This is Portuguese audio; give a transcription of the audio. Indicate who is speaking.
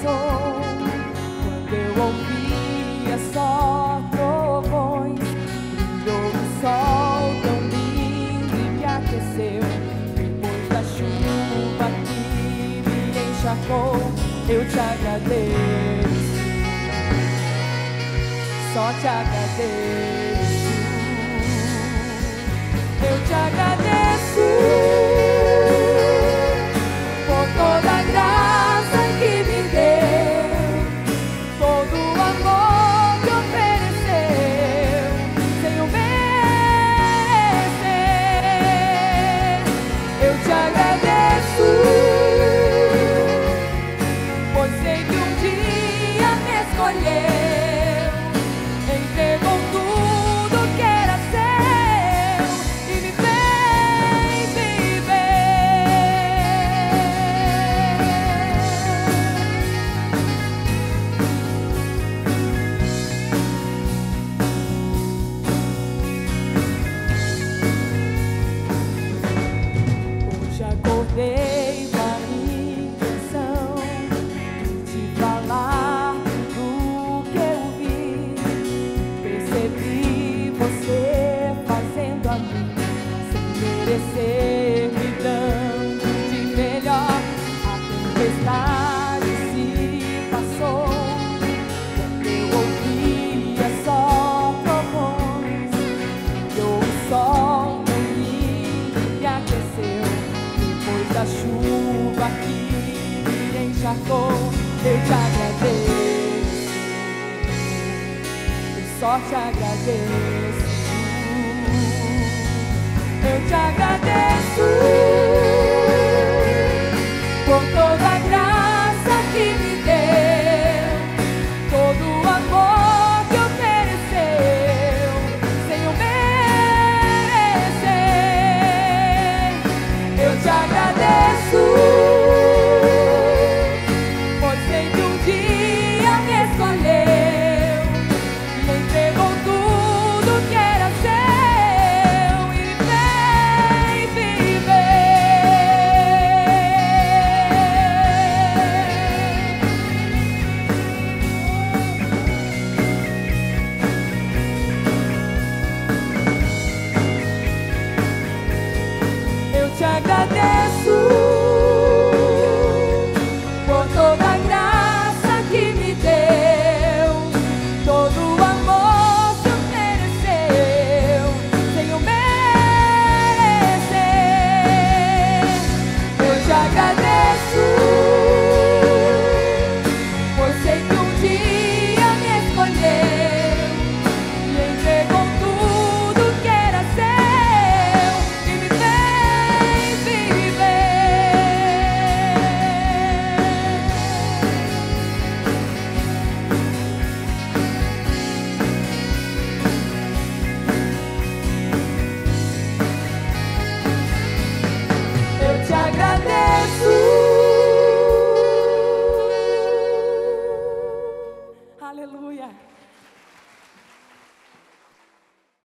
Speaker 1: Quando eu ouvia só trovões, brilhou o sol tão lindo e me aqueceu. Depois da chuva que me encharcou, eu te agradeço. Só te agradeço. Eu te agradeço. você fazendo a mim sem merecer, me dando de melhor. A tempestade se passou. Quando eu ouvia só trovões, e o sol não e aqueceu. Depois da chuva que me encharcou, eu te agradeço. só te agradeço. like that.